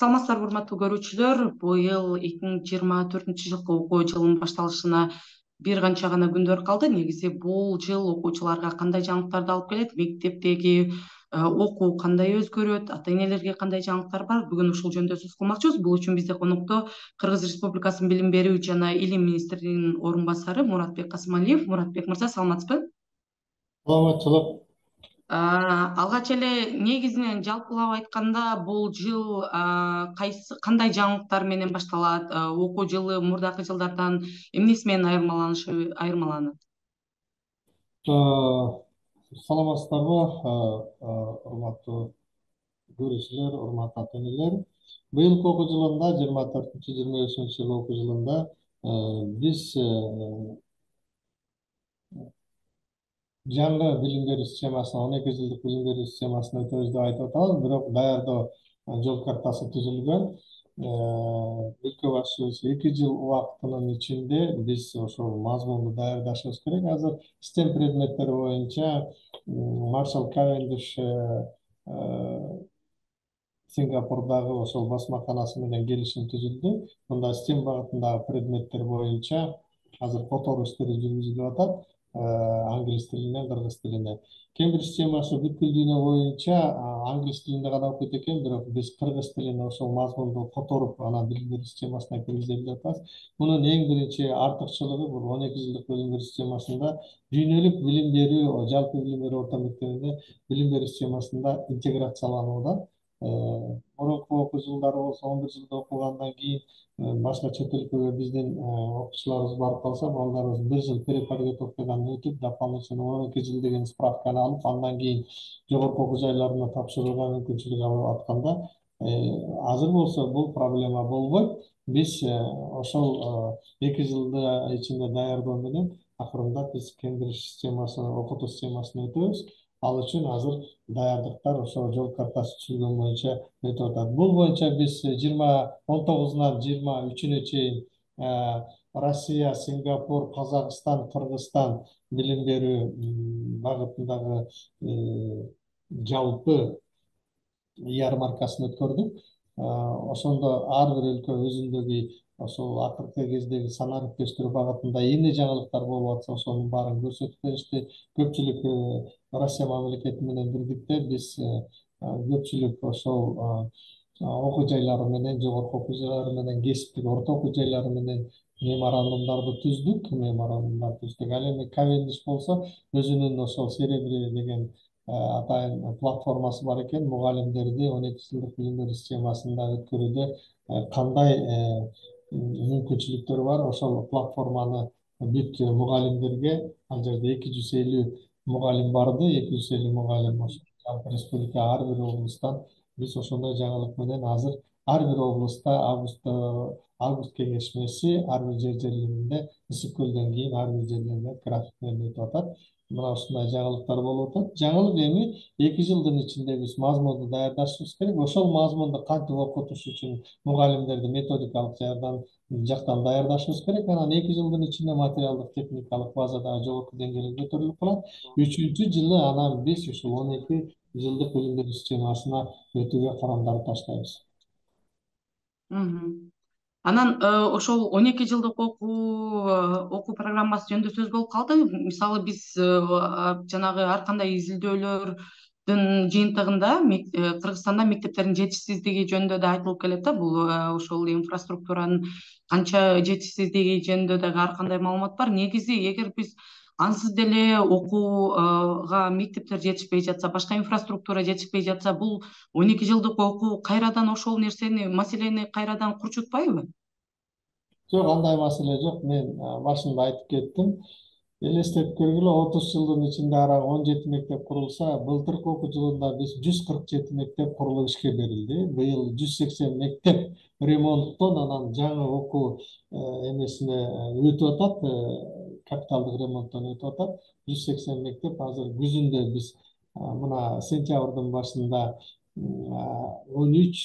саламатсыздарбы урматтуу көрүүчүлөр быйыл эки миң жыйырма төртүнчү жылкы окуу жылынын башталышына бир канча гана күндөр калды. Негизи бул жыл окуучуларга кандай жаңылыктарды алып келет? Мектептеги э, окуу кандай өзгөрөт? Ата энелерге кандай жаңылыктар бар? Бүгүн ушул жөнүндө сөз кылмакчыбыз. Бул үчүн бизде конокто кыргыз республикасынын билим берүү жана илим министринин орун басары муратбек касымалиев. Муратбек мырза саламатсызбы? Саламатчылык алгач эле негизинен жалпылап айтканда бул жыл кайсы кандай жаңылыктар менен башталат окуу жылы мурдакы жылдардан эмнеси менен айырмаланышы айырмаланат саламатсыздарбы урматтуу көрүүчүлөр урматтуу ата энелер быйылкы окуу жылында жыйырма төртүнчү жыйырма бешинчи жылы окуу жылында биз жаңы билим берүү системасына он эки жылдык билим берүү системасына өтөбүз деп айтып атабыз. Бирок даярдоо жол картасы түзүлгөн. Өлкө башчыбыз эки жыл убактынын ичинде биз ошол мазмунду даярдашыбыз керек. Азыр стем предметтери боюнча маршал кавендиш сингапурдагы ошол басмаканасы менен келишим түзүлдү. Мында стем багытындагы предметтер боюнча азыр которуу иштери жүргүзүлүп атат англис тилине кыргыз тилине кээ бир системасы бүткүл боюнча англис тилинде гана окуйт экен бирок биз кыргыз тилине ошол мазмунду которуп анан билим системасына киргизели деп атабыз мунун эң биринчи артыкчылыгы бул он эки жылдык билим берүү системасында дүйнөлүк билим берүү жалпы билим берүү орто мектебинде билим берүү системасында интеграцияланууда мурунку окуу жылдары болсо он бир жылда окугандан кийин башка чет өлкөгө биздин окуучуларыбыз барып калса балдарыбыз бир жыл переподготовкадан өтүп дополнительно он эки жыл деген справканы алып андан кийин жогорку окуу жайларына тапшырууга мүмкүнчүлүк алып атканда азыр болсо бул проблема болбойт биз ошол эки жылдын ичинде даярдоо менен акырындап биз кембридж системасына окутуу системасына өтөбүз ал үчүн азыр даярдыктар ошо жол картасы түзүлгөн боюнча өтүп атат бул боюнча биз жыйырма он тогузунан жыйырма үчүнө чейин россия сингапур казакстан кыргызстан билим берүү багытындагы жалпы ярмаркасын өткөрдүк ошондо ар бир өлкө өзүндөгү ошол акыркы кездеги санаа ириктештирүү багытында эмне жаңылыктар болуп атса ошонун баарын көрсөтүп беришти. Көпчүлүк россия мамлекети менен бирдикте биз көпчүлүк ошол окуу жайлары менен жогорку окуу жайлары менен кесиптик орто окуу жайлары менен меморандумдарды түздүк. Меморандумдар түздүк. Ал эми кавендиш болсо өзүнүн ошол серебри деген атайын платформасы бар экен мугалимдерди он эки жылдык билим берүү системасында өткөрүүдө кандай мүмкүнчүлүктөр бар ошол платформаны бүт мугалимдерге ал жерде эки жүз элүү мугалим барды эки жүз элүү жалпы республика ар бир облустан биз ошондой жаңылык менен азыр ар бир облустта август август кеңешмеси ар бир жер жерлеринде ысык көлдөн кийин ар бир жерлерде график менен өтүп атат мына ушундай жаңылыктар болуп атат жаңылык эми эки жылдын ичинде биз мазмунду даярдашыбыз керек ошол мазмунду кантип окутуш үчүн мугалимдерди методикалык жадан жактан даярдашыбыз керек анан эки жылдын ичинде материалдык техникалык база дагы жогорку деңгээлге көтөрүлүп калат үчүнчү жылы анан биз ушул он эки жылдык билим берүү системасына өтүүгө карамдарды таштайбыз анан э, ошол он эки жылдык окуу э, окуу программасы жөнүндө сөз болуп калды. Мисалы биз э, жанагы ар кандай изилдөөлөрдүн жыйынтыгында кыргызстанда мектептердин жетишсиздиги жөнүндө да айтылып келет да бул ошол инфраструктуранын канча жетишсиздиги жөнүндө дагы ар кандай маалымат бар. Негизи эгер биз ансыз деле окууга мектептер жетишпей жатса башка инфраструктура жетишпей жатса бул он эки жылдык окуу кайрадан ошол нерсени маселени кайрадан курчутпайбы жок андай маселе жок мен башында айтып кеттим элестетип көргүлө отуз жылдын ичинде арага он жети мектеп курулса былтыркы окуу жылында биз жүз кырк жети мектеп курулуп ишке берилди быйыл жүз сексен мектеп ремонттон анан жаңы окуу эмесине өтүп атат капиталдык ремонттон өтүп атат жүз сексен мектеп азыр күзүндө биз мына сентябрдын башында он үч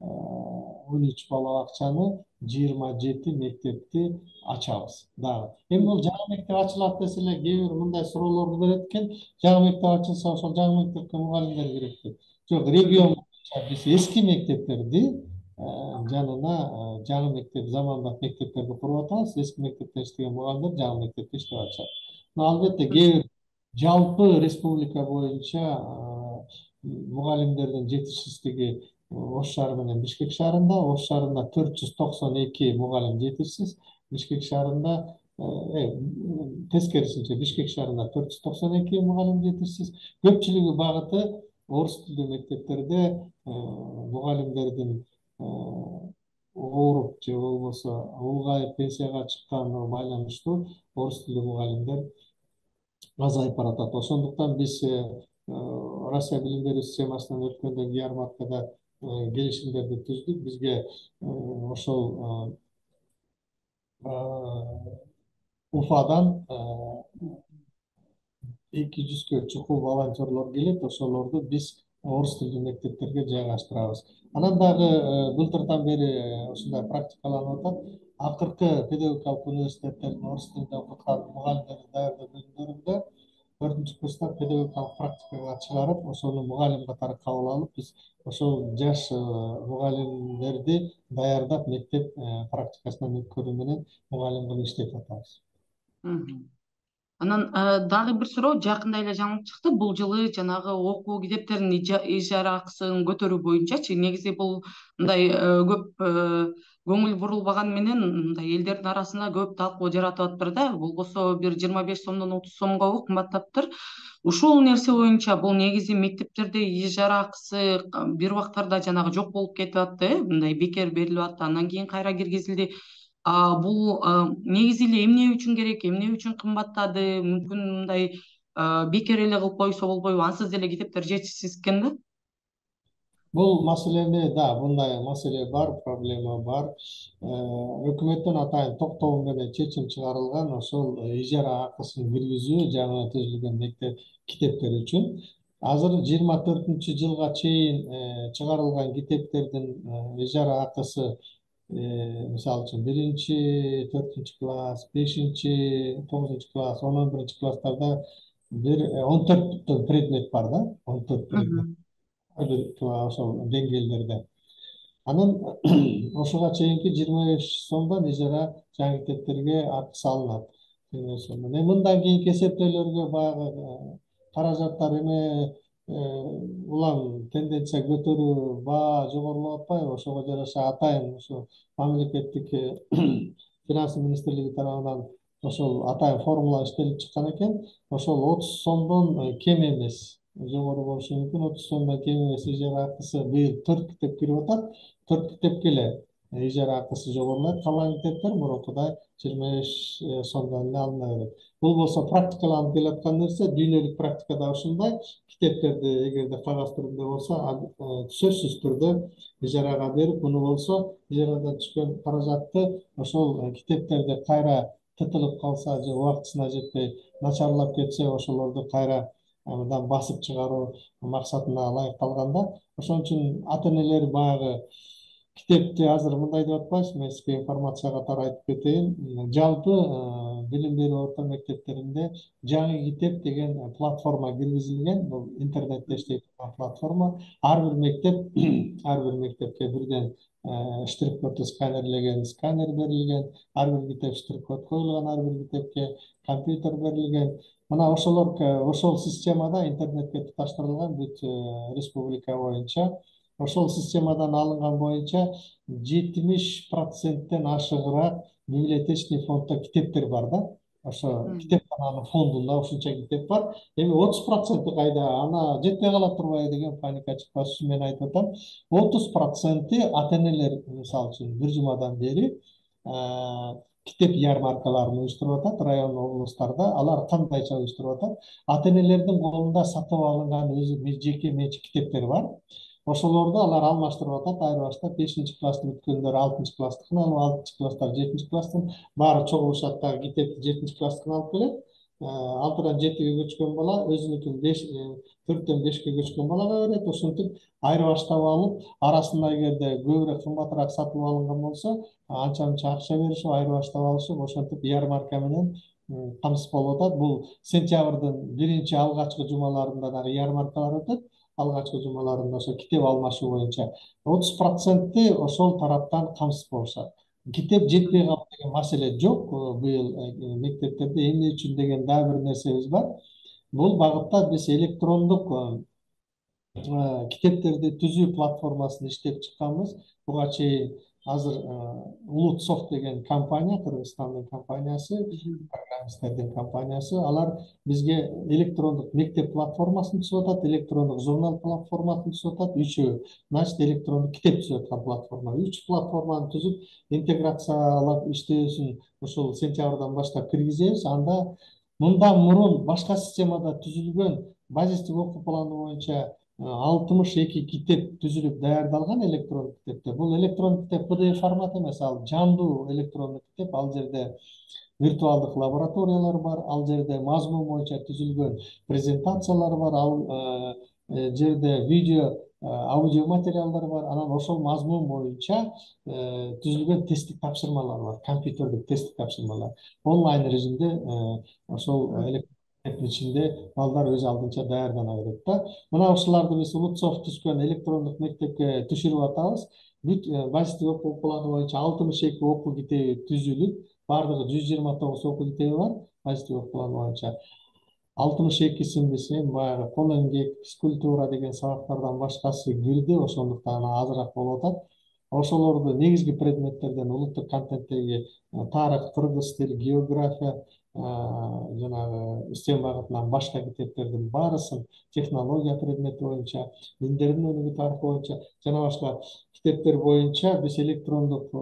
он үч бала бакчаны жыйырма жети мектепти ачабыз дагы эми бул жаңы мектеп ачылат десе эле кээ бир мындай суроолорду берет экен жаңы мектеп ачылса ошол жаңы мектепке мугалимдер керек деп жок регион биз эски мектептерди жанына жаңы мектеп заманбап мектептерди куруп атабыз эски мектепте иштеген мугалимдер жаңы мектепте иштеп атышат албетте кээ бир жалпы республика боюнча мугалимдердин жетишсиздиги ош шаары менен бишкек шаарында ош шаарында төрт жүз токсон эки мугалим жетишсиз бишкек шаарында тескерисинче бишкек шаарында төрт жүз токсон эки мугалим жетишсиз көпчүлүгү багыты орус тилдүү мектептерде мугалимдердин ооруп же болбосо улгайып пенсияга чыкканына байланыштуу орус тилдүү мугалимдер азайып баратат ошондуктан биз россия билим берүү системасынан өткөндөн ярмаркада келишимдерди түздүк бизге ошол уфадан эки жүзгө чукул волонтерлор келет ошолорду биз орус тилдүү мектептерге жайгаштырабыз анан дагы былтырдан бери ушундай практикаланып атат акыркы педагогикалык университеттердин орус тилинде окуткан мугалимдерди даярдоо бөлүмдөрүндө төртүнчү курста педагогикалык практикага чыгарып ошону мугалим катары кабыл алып биз ошол жаш мугалимдерди даярдап мектеп практикасынан өткөрүү менен мугалим кылып иштетип атабыз анан дагы бир суроо жакында эле жаңылык чыкты. Бул жылы жанагы окуу китептеринин ижара акысын көтөрүү боюнчачы негизи бул мындай көп көңүл бурулбаганы менен мындай элдердин арасында көп талкуу жаратып атыптыр да. Болбосо бир жыйырма беш сомдон отуз сомгобу кымбаттаптыр ушул нерсе боюнча бул негизи мектептерде ижара акысы бир убактарда жанагы жок болуп кетип атты э. Мындай бекер берилип атты. Андан кийин кайра киргизилди бул негизи эле эмне үчүн керек эмне үчүн кымбаттады мүмкүн мындай бекер эле кылып койсо болбойбу ансыз деле китептер жетишсиз экен да? Бул маселени да мындай маселе бар проблема бар. Өкмөттөн атайын токтоо менен чечим чыгарылган ошол ижара акысын киргизүү жаңы түзүлгөн мектеп китептер үчүн азыр жыйырма төртүнчү жылга чейин чыгарылган китептердин ижара акысы мисалы үчүн биринчи төртүнчү класс бешинчи тогузунчу класс он биринчи класстарда бир он төрт предмет бар да он төрт предмет ошол деңгээлдерде анан ошого чейинки жыйырма беш сомдон ижара жаңы китептерге акы салынат мындан кийинки эсептөөлөргө баягы каражаттар эме улам тенденция көтөрүү баа жогорулап атпайбы ошого жараша атайын ушу мамлекеттик финанс министрлиги тарабынан ошол атайын формула иштелип чыккан экен ошол отуз сомдон кем эмес жогору болушу мүмкүн отуз сомдон кем эмес ижара акысы быйыл төрт китеп кирип атат төрт китепке эле ижара акысы жогорулайт калган китептер мурункудай жыйырма беш сомдон эле алына берет бул болсо практикаланып келаткан нерсе дүйнөлүк практикада ушундай китептерди эгерде кагаз түрүндө болсо сөзсүз түрдө ижарага берип муну болсо ижарадан түшкөн каражатты ошол китептерди кайра тытылып калса же убактысына жетпей начарлап кетсе ошолорду кайра басып чыгаруу максатына ылайыкталган да ошон үчүн ата энелер баягы китепти азыр мындай деп атпайбызбы мен сизге информация катары айтып кетейин жалпы билим берүү орто мектептеринде жаңы китеп деген платформа киргизилген бул интернетте турган платформа. Ар бир мектеп ар бир мектепке бирден штрих кодду сканерлеген сканер берилген ар бир китеп штрих код коюлган ар бир китепке компьютер берилген мына ошолор ошол системада интернетке туташтырылган бүт республика боюнча ошол системадан алынган боюнча жетимиш проценттен ашыгыраак библиотечный фонддо китептер бар да. Ошо китепкананын фондунда ушунча китеп бар. Эми отуз проценти кайда? Ана жетпей кала турбайбы деген паника чыкпаш үчүн мен айтып атам. отуз проценти ата энелер мисалы үчүн бир жумадан бери китеп ярмаркаларын уюштуруп атат район облустарда. Алар кандайча уюштуруп атат. Ата энелердин колунда сатып алынган өзү жеке менчик китептер бар. Ошолорду алар алмаштырып атат айырбаштап бешинчи классты бүткөндөр алтынчы класстыкын алып алтынчы класстар жетинчи класстын баары чогулушат дагы китепти жетинчи класстыкын алып келет. Алтыдан жетиге көчкөн бала өзүнүкүн беш төрттөн бешке көчкөн балага берет. Ошентип айырбаштап алып арасында эгерде көбүрөөк кымбатыраак сатылып алынган болсо анча мынча акча беришип айырбаштап алышып ошентип ярмарка менен камсыз болуп атат. Бул сентябрдын биринчи алгачкы жумаларында дагы ярмаркалар өтөт. Алгачкы жумаларында ошо китеп алмашуу боюнча отуз проценти ошол тараптан камсыз болушат китеп жетпей калды деген маселе жок быйыл мектептерде эмне үчүн деген дагы бир нерсебиз бар. Бул багытта биз электрондук китептерди түзүү платформасын иштеп чыкканбыз. Буга чейин азыр улутсофт деген компания кыргызстандын компаниясы программисттердин компаниясы алар бизге электрондук мектеп платформасын түзүп атат электрондук журнал платформасын түзүп атат үчөө значит электрондук китеп түзүп платформа үч платформаны түзүп интеграциялап иштөөсүн ушул сентябрдан баштап киргизебиз. Анда мындан мурун башка системада түзүлгөн базистик окуу планы боюнча алтымыш эки китеп түзүлүп даярдалган электрондук китептер бул электрондук китеп pdf формат эмес ал жандуу электрондук китеп ал жерде виртуалдык лабораториялар бар ал жерде мазмун боюнча түзүлгөн презентациялар бар ал жерде видео аудио материалдар бар анан ошол мазмун боюнча түзүлгөн тесттик тапшырмалар бар компьютердик тесттик тапшырмалар онлайн режимде ошол ичинде балдар өз алдынча даярдана берет да мына ушуларды биз улутсофт түзгөн электрондук мектепке түшүрүп атабыз бүт базистик окуу планы боюнча алтымыш эки окуу китеби түзүлүп баардыгы жүз жыйырма тогуз окуу китеби бар базистик окуу планы боюнча алтымыш экисин биз эми баягы кол эмгек физкультура деген сабактардан башкасы кирди ошондуктан азыраак болуп атат ошолорду негизги предметтерден улуттук контенттеги тарых кыргыз тили география жанагы стем багытынан башка китептердин баарысын технология предмети боюнча диндердин өнүгүү тарыхы боюнча жана башка китептер боюнча биз электрондук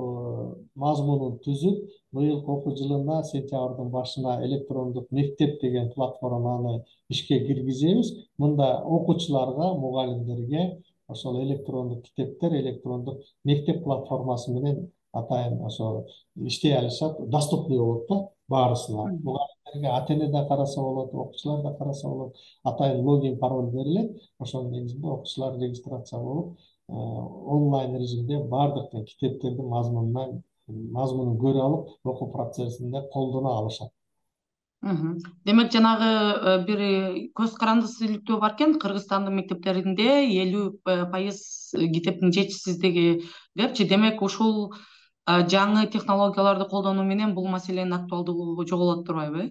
мазмунун түзүп быйылкы окуу жылына сентябрдын башына электрондук мектеп деген платформаны ишке киргизебиз. Мында окуучуларга мугалимдерге ошол электрондук китептер электрондук мектеп платформасы менен атайын ошо иштей алышат доступный болот да баарысына мугалимдерге ата да караса болот окуучулар да караса болот атайын логин пароль берилет ошонун негизинде окуучулар регистрация болуп онлайн режимде баардык китептердин мазмунунан мазмунун көрө алып окуу процессинде колдоно алышат демек жанагы бир көз карандысыздүү бар экен кыргызстандын мектептеринде элүү пайыз китептин жетишсиздиги депчи демек ушул жаңы технологияларды колдонуу менен бул маселенин актуалдуулугу жоголот турбайбы?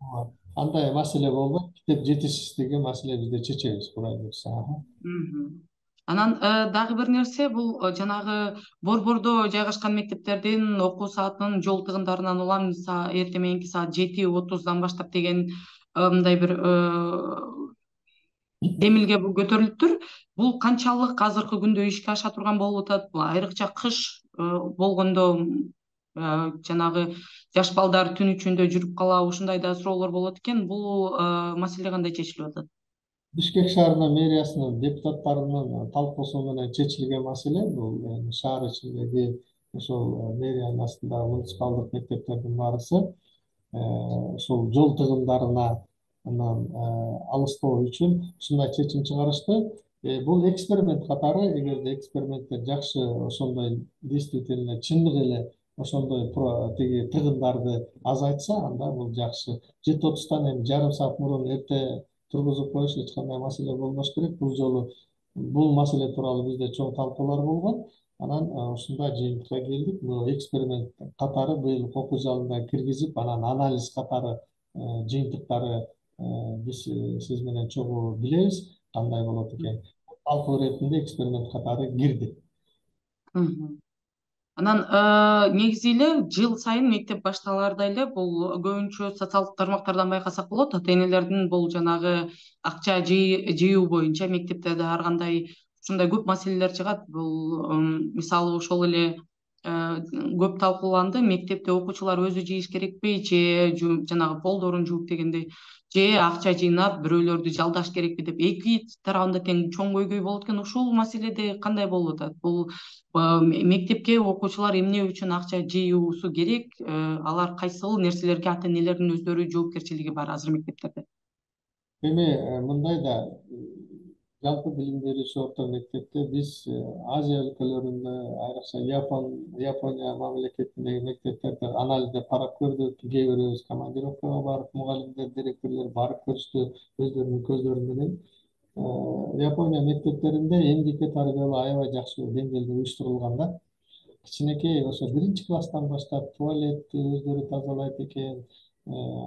Э андай маселе болбойт китеп жетишсиздиги маселе бизде чечебиз кудай буюрса анан дагы бир нерсе бул жанагы борбордо жайгашкан мектептердин окуу саатынын жыйынтыгындарынан улам эртең мененки саат жети отуздан баштап деген мындай бир демилге көтөрүлүптүр. Бул канчалык азыркы күндө ишке аша турган болуп атат. Айрыкча кыш болгондо жанагы жаш балдар түн ичинде жүрүп калабы ушундай да суроолор болот экен бул маселе кандай чечилип атат бишкек шаарынын мэриясынын депутаттарынын талкуусу менен чечилген маселе бул шаар ичиндеги ошол мэриянын астындагы муниципалдык мектептердин баарысы ушул жол тыгындарына анан алыстоо үчүн ушундай чечим чыгарышты бул эксперимент катары эгерде эксперименттер жакшы ошондой действительно чындык эле ошондой тиги тыгындарды азайтса анда бул жакшы жети отуздан эми жарым саат мурун эрте тургузуп коюш эч кандай маселе болбош керек. Бул жолу бул маселе тууралуу бизде чоң талкуулар болгон анан ушундай жыйынтыкка келдик бул эксперимент катары быйылкы окуу жылына киргизип анан анализ катары жыйынтыктары биз сиз менен чогуу билебиз кандай болот экен талкуу иретинде эксперимент катары кирди анан негизи эле жыл сайын мектеп башталаарда эле бул көбүнчө социалдык тармактардан байкасак болот ата энелердин бул жанагы акча жыюу боюнча мектептерде ар кандай ушундай көп маселелер чыгат бул мисалы ошол эле көп талкууланды. Мектепте окуучулар өзү жыйыш керекпи? Же жанагы полдорун жууп дегендей. Же акча жыйнап бирөөлөрдү жалдаш керекпи деп эки тарабында тең чоң көйгөй болот экен. Ушул маселеде кандай болуп атат? Бул мектепке окуучулар эмне үчүн акча жыюусу керек? Э, алар кайсыл нерселерге ата энелердин өздөрү жоопкерчилиги бар азыр мектептерде? Эми э, мындай да жалпы билим берүүчү орто мектепте биз азия өлкөлөрүндө айрыкча япония мамлекетиндеги мектептерди анализдеп карап көрдүк кээ бирөөбүз командировкага барып мугалимдер директорлор барып көрүштү өздөрүнүн көздөрү менен япония мектептеринде эмгеке тарбиялоо аябай жакшы деңгээлде уюштурулган да кичинекей ошо биринчи класстан баштап туалетти өздөрү тазалайт экен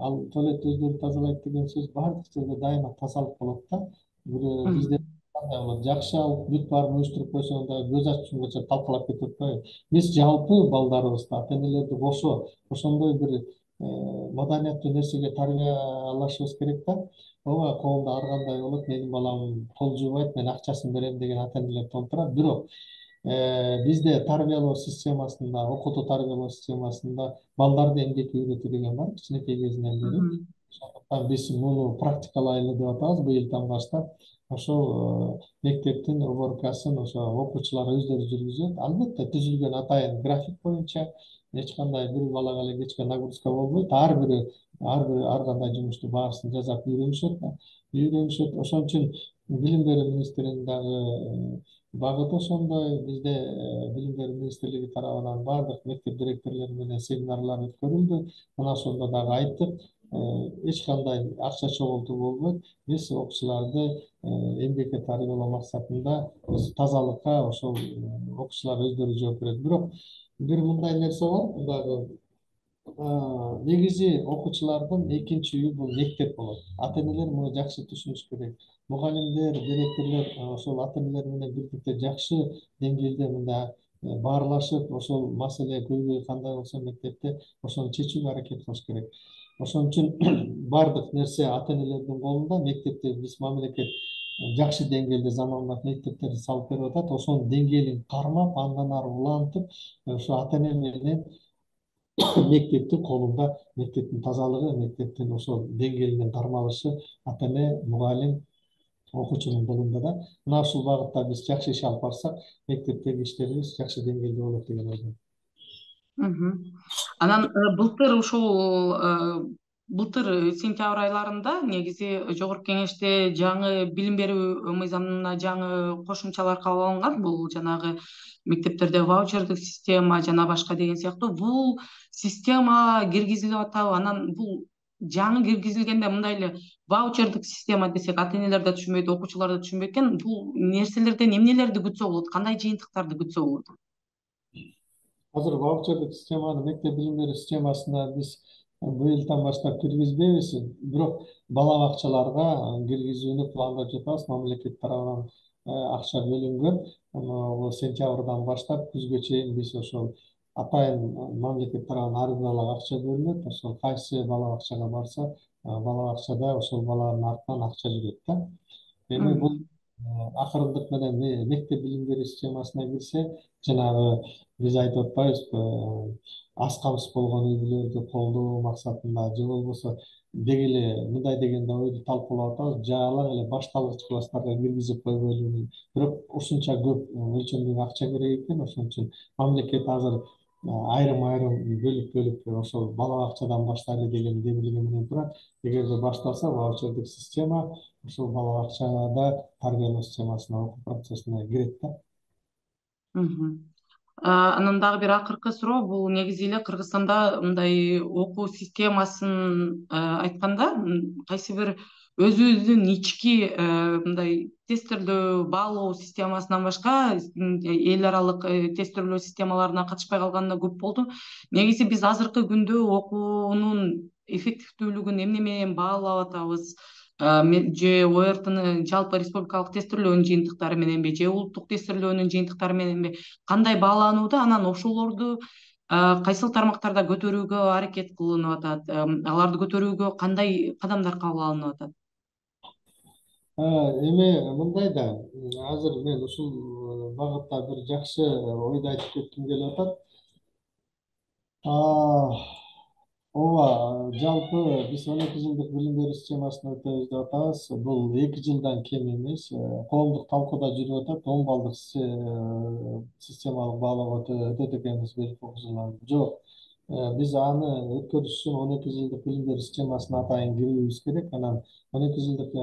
ал туалетти өздөрү тазалайт деген сөз баардык жерде дайыма тазалык болот да бизде кандай болот жакшы алып бүт баарын уюштуруп койсоң дагы көз ачкычкыча талкалап кетип атпайбы биз жалпы балдарыбызды ата энелерди кошо ошондой бир маданияттуу нерсеге тарбиялашыбыз керек да ооба коомдо ар кандай болот менин балам кол жуубайт мен акчасын берем деген ата энелер толтурат бирок бизде тарбиялоо системасында окутуу тарбиялоо системасында балдарды эмгекке үйрөтүү деген бар кичинекей кезинен бери биз муну практикалайлы деп атабыз быйылдан баштап. Ошол мектептин уборкасын ошо окуучулар өздөрү жүргүзөт. Албетте түзүлгөн атайын график боюнча эч кандай бир балага эле кечке нагрузка болбойт. Ар бири ар бир ар кандай жумушту баарысын жасап үйрөнүшөт үйрөнүшөт. Ошон үчүн билим берүү министринин дагы багыты ошондой. Бизде билим берүү министрлиги тарабынан баардык мектеп директорлору менен семинарлар өткөрүлдү. Мына ошондо дагы айттык. Эч кандай акча чогултуу болбойт. Биз окуучуларды эмгекке тарбиялоо максатында тазалыкка ошол окуучулар өздөрү жооп берет. Бирок бир мындай нерсе бар. Дагы негизи окуучулардын экинчи үйү бул мектеп болот. Ата энелер муну жакшы түшүнүш керек. Мугалимдер директорлор ошол ата энелер менен бирдикте жакшы деңгээлде мындай баарлашып ошол маселе көйгөй кандай болсо мектепте ошону чечүүгө аракет кылыш керек ошон үчүн баардык нерсе ата энелердин колунда мектепте биз мамлекет жакшы деңгээлде заманбап мектептерди салып берип атат. Ошонун деңгээлин кармап андан ары улантып ошо ата эне менен мектептин колунда мектептин тазалыгы мектептин ошол деңгээлинин кармалышы ата эне мугалим окуучунун колунда да. Мына ушул багытта биз жакшы иш алып барсак мектептеги иштерибиз жакшы деңгээлде болот деген ойдомун анан былтыр ушул былтыр э, сентябрь айларында негизи жогорку кеңеште жаңы билим берүү мыйзамына жаңы кошумчалар кабыл алынган. Бул жанагы мектептерде ваучердик система жана башка деген сыяктуу. Бул система киргизилип атабы. Анан бул жаңы киргизилгенде мындай эле ваучердик система десек ата энелер да түшүнбөйт окуучулар да түшүнбөйт экен. Бул нерселерден эмнелерди күтсө болот кандай жыйынтыктарды күтсө болот? Азыр ваучердик системаны мектеп билим берүү системасына биз быйылдан баштап киргизбейбиз бирок бала бакчаларга киргизүүнү пландап жатабыз мамлекет тарабынан акча бөлүнгөн бул сентябрдан баштап күзгө чейин биз ошол атайын мамлекет тарабынан ар бир балага акча бөлүнөт ошол кайсы бала бакчага барса бала бакчада ошол баланын артынан акча жүрөт да эми бул акырындык менен мектеп билим берүү системасына кирсе жанагы биз айтып атпайбызбы аз камсыз болгон үй бүлөлөрдү колдоо максатында же болбосо деги эле мындай дегенде ойду талкуулап атабыз жаалаң эле башталгыч класстарга киргизип койбойлубу бирок ушунча көп өлчөмдөгү акча керек экен ошон үчүн мамлекет азыр айрым айрым бөлүп бөлүп ошол бала бакчадан баштайлы деген демилге менен турат эгерде башталса ваучердик система ушул бала бакчада тарбиялоо системасына окуу процессине кирет да. Анан дагы бир акыркы суроо бул негизи эле кыргызстанда мындай окуу системасын айтканда кайсы бир өзүбүздүн ички мындай тестирлөө баалоо системасынан башка эл аралык тестирлөө системаларына катышпай калганы да көп болду. Негизи биз азыркы күндө окуунун эффективдүүлүгүн эмне менен баалап атабыз? Же ортны жалпы республикалык тестирлөөнүн жыйынтыктары мененби же улуттук тестирлөөнүн жыйынтыктары мененби кандай бааланууда анан ошолорду кайсыл тармактарда көтөрүүгө аракет кылынып атат? Аларды көтөрүүгө кандай кадамдар кабыл алынып атат эми мындай да азыр мен ушул багытта бир жакшы ойду айтып кетким келип атат ооба жалпы биз он эки жылдык билим берүү системасына өтөбүз деп атабыз бул эки жылдан кем эмес коомдук талкууда жүрүп атат он баллдык системалык баалоого өтөт экенбиз быйылкы окуу жылдан жок биз аны өткөрүш үчүн он эки жылдык билим берүү системасына атайын кирүүбүз керек анан он эки жылдык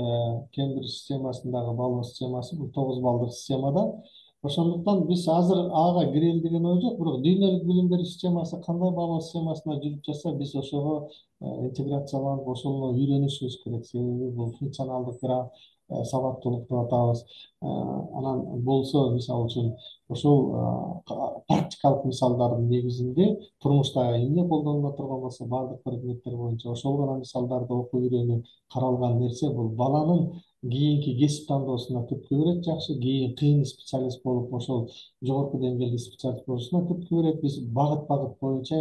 кембридж системасындагы баалоо системасы бул тогуз баллдык система да ошондуктан биз азыр ага кирели деген ой жок бирок дүйнөлүк билим берүү системасы кандай баалоо системасына жүрүп жатса биз ошого интеграцияланып ошону үйрөнүшүбүз керек себеби бул функционалдык сабаттуулук деп атабыз анан болсо мисалы үчүн ошол практикалык мисалдардын негизинде турмушта эмне колдонула турган болсо баардык предметтер боюнча ошол гана мисалдарды окуп үйрөнүп каралган нерсе бул баланын кийинки кесип тандоосуна түрткү берет жакшы кийин кыйын специалист болуп ошол жогорку деңгээлде специалист болушуна түрткү берет биз багыт багыт боюнча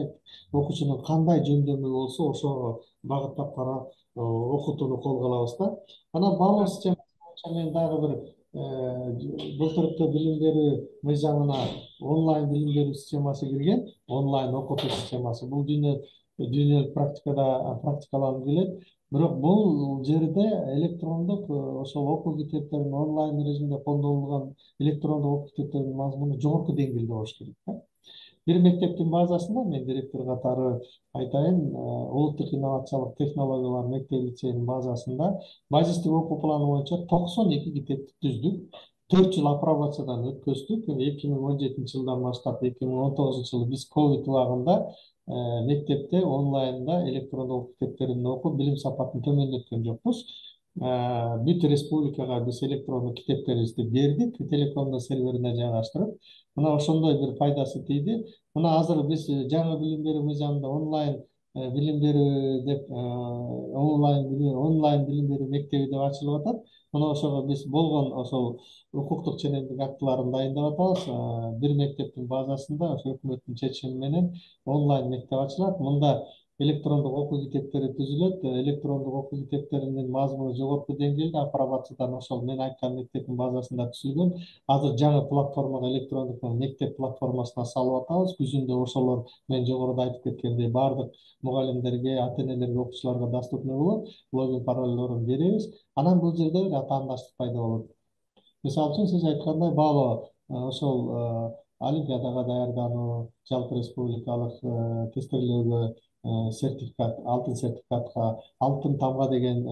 окуучунун кандай жөндөмү болсо ошого багыттап карап окутууну колго алабыз да анан баалоо системасы мен дагы бир былтыркы билим берүү мыйзамына онлайн билим берүү системасы кирген онлайн окутуу системасы. Бул дүйнө дүйнөлүк практикада практикаланып келет бирок бул жерде электрондук ошол окуу китептерин онлайн режимде колдонулган электрондук окуу китептердин мазмуну жогорку деңгээлде болуш керек да бир мектептин базасында мен директор катары айтайын улуттук инновациялык технологиялар мектеп лицейинин базасында базистик окуу планы токсон эки китепти түздүк төрт жыл апробациядан өткөздүк эки миң он жетинчи жылдан баштап эки миң он тогузунчу жылы биз ковид убагында Э, мектепте онлайнда электрондук китептерин окуп билим сапатын төмөндөткөн жокпуз э, бүт республикага биз электрондук китептерибизди бердик телекомдун серверине жайгаштырып мына ошондой бир пайдасы тийди мына азыр биз жаңы билим берүү мыйзамында онлайн билим берүү деп онлайн онлайн билим берүү мектеби деп ачылып атат мына ошого биз болгон ошол укуктук ченемдик актыларын дайындап атабыз бир мектептин базасында ошо өкмөттүн чечими менен онлайн мектеп ачылат мында электрондук окуу китептери түзүлөт электрондук окуу китептеринин мазмуну жогорку деңгээлде апробациядан ошол мен айткан мектептин базасында түзүлгөн азыр жаңы платформага электрондук мектеп платформасына салып атабыз күзүндө ошолор мен жогоруда айтып кеткендей баардык мугалимдерге ата энелерге окуучуларга доступный болот логин парольдорун беребиз анан бул жерде атаандаштык пайда болот мисалы үчүн сиз айткандай баало ошол олимпиадага даярдануу жалпы республикалык тестирлөөгө сертификат алтын сертификатка алтын тамга деген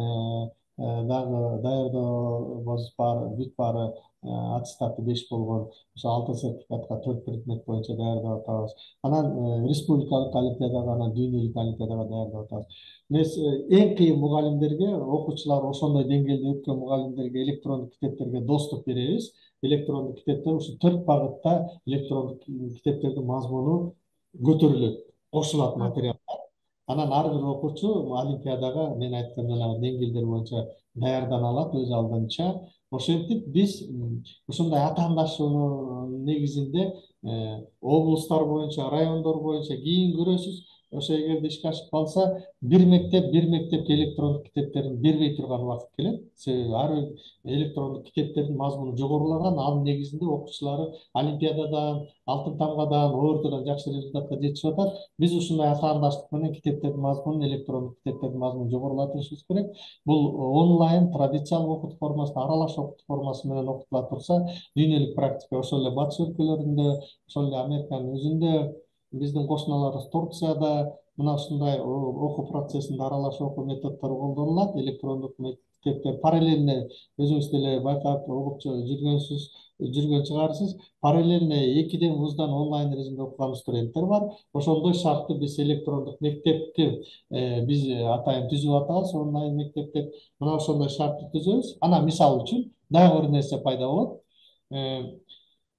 дагы даярдообуз бар бүт баары аттестаты беш болгон ошо алтын сертификатка төрт предмет боюнча даярдап атабыз анан республикалык олимпиадага анан дүйнөлүк олимпиадага даярдап атабыз эң кыйын мугалимдерге окуучулар ошондой деңгээлде өткөн мугалимдерге электрондук китептерге доступ беребиз электрондук китептер ушу төрт багытта электрондук китептердин мазмуну көтөрүлөт кошулат материалдар анан ар бир окуучу олимпиадага мен айткан жанагы деңгээлдер боюнча даярдана алат өз алдынча ошентип биз ушундай атаандашуунун негизинде облустар боюнча райондор боюнча кийин көрөсүз. Ошо эгерде ишке ашып калса бир мектеп бир мектепке электрондук китептерин бербей турган убакыт келет себеби ар бир электрондук китептердин мазмуну жогорулаган анын негизинде окуучулары олимпиададан алтын тамгадан обртдан жакшы результатка жетишип атат биз ушундай атаандаштык менен китептердин мазмунун электрондук китептердин мазмунун жогорулатышыбыз керек. Бул онлайн традициялык окутуу формасы аралаш окутуу формасы менен окутула турса дүйнөлүк практика ошол эле батыш өлкөлөрүндө ошол эле американын өзүндө биздин кошуналарыбыз турцияда мына ушундай окуу процессинде аралаш окуу методдору колдонулат электрондук мектептер параллельно өзүңүз деле байкап угуп жүргөнсүз жүргөн чыгарсыз параллельно экиден вуздан онлайн режимде окуган студенттер бар. Ошондой шарттуу биз электрондук мектепти биз атайын түзүп атабыз онлайн мектеп деп мына ошондой шартты түзөбүз. Анан мисалы үчүн дагы бир нерсе пайда болот.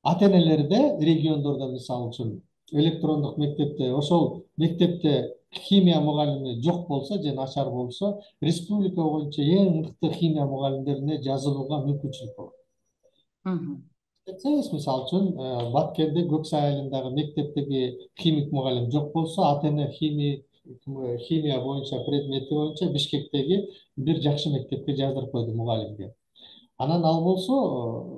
Ата энелерде региондордо мисалы үчүн электрондук мектепте ошол мектепте химия мугалими жок болсо же начар болсо республика боюнча эң мыкты химия мугалимдерине жазылууга мүмкүнчүлүк болот. Мисалы үчүн баткенде көк сай айылындагы мектептеги химик мугалим жок болсо ата эне химия боюнча предмети боюнча бишкектеги бир жакшы мектепке жаздырып койду мугалимге. Анан ал болсо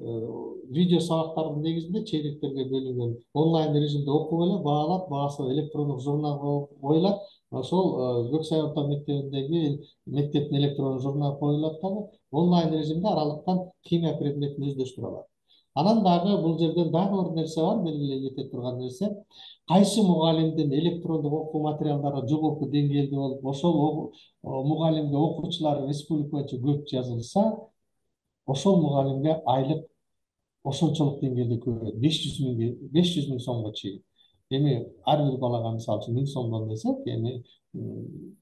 видео сабактардын негизинде чейректерге бөлүнгөн онлайн режимде окуп эле баалап баасы электрондук журналга коюлат ошол көк сай орто мектебиндеги мектептин электрондук журналы коюлат дагы онлайн режимде аралыктан химия предметин өздөштүрүп алат анан дагы бул жерден дагы бир нерсе бар белгилей кете турган нерсе кайсы мугалимдин электрондук окуу материалдары жогорку деңгээлде болуп ошол мугалимге окуучулар республика боюнча көп жазылса ошол мугалимге айлык ошончолук деңгээлде көп беш жүз миңге беш жүз миң сомго чейин эми ар бир балага мисалы үчүн миң сомдон десек эми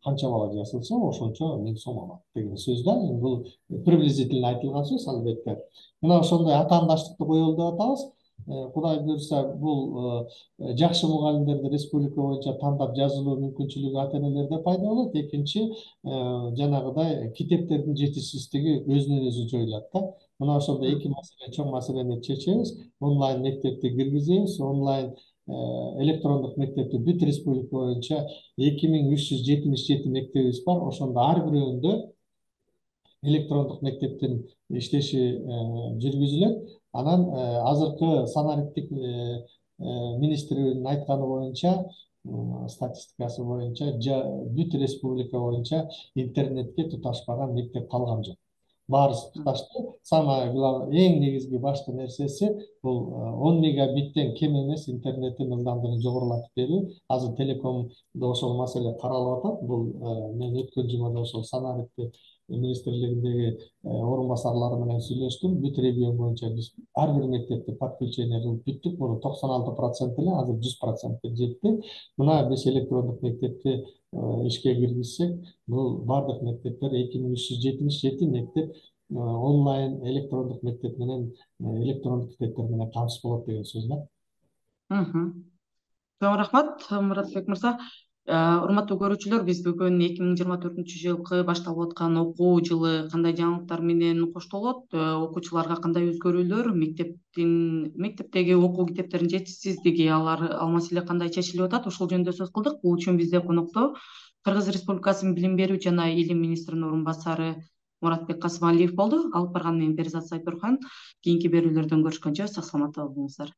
канча бала жасалса ошончо миң сом алат деген сөз да эми бул приблизительно айтылган сөз албетте мына ошондой атаандаштыкты коелу деп атабыз кудай буюрса бул жакшы мугалимдерди республика боюнча тандап жазылуу мүмкүнчүлүгү ата энелерде пайда болот экинчи жанагыдай китептердин жетишсиздиги өзүнөн өзү жоюлат да. Мына ошондо эки маселе чоң маселени чечебиз онлайн мектепти киргизебиз онлайн электрондук мектепти бүт республика боюнча эки миң үч жүз жетимиш жети мектебибиз бар. Ошондо ар бирөөндө электрондук мектептин иштеши жүргүзүлөт анан азыркы санариптик министринин айтканы боюнча статистикасы боюнча бүт республика боюнча интернетке туташпаган мектеп калган жок. Баарысы туташтуу самое главное эң негизги башкы нерсеси бул он мегабиттен кем эмес интернеттин ылдамдыгын жогорулатып берүү. Азыр телекомдо ошол маселе каралып атат. Бул мен өткөн жумада ошол санариптик министрлигиндеги орун басарлары менен сүйлөштүм. Бүт регион боюнча биз ар бир мектепти подключение кылып бүттүк. Муну токсон алты процент эле азыр жүз процентке жетти. Мына биз электрондук мектепти ишке киргизсек бул баардык мектептер эки миң үч жүз жетимиш жети мектеп онлайн электрондук мектеп менен электрондук китептер менен камсыз болот деген сөз да. Чоң рахмат муратбек мырза урматтуу көрүүчүлөр биз бүгүн эки миң жыйырма төртүнчү жылкы башталып аткан окуу жылы кандай жаңылыктар менен коштолот? Окуучуларга кандай өзгөрүүлөр? Мектептин мектептеги окуу китептеринин жетишсиздиги алар ал маселе кандай чечилип атат? Ушул жөнүндө сөз кылдык. Бул үчүн бизде конокто кыргыз республикасынын билим берүү жана илим министринин орун басары муратбек касымалиев болду. Алып барган мен перизат сайпурхан. Кийинки берүүлөрдөн көрүшкөнчө сак саламатта болуңуздар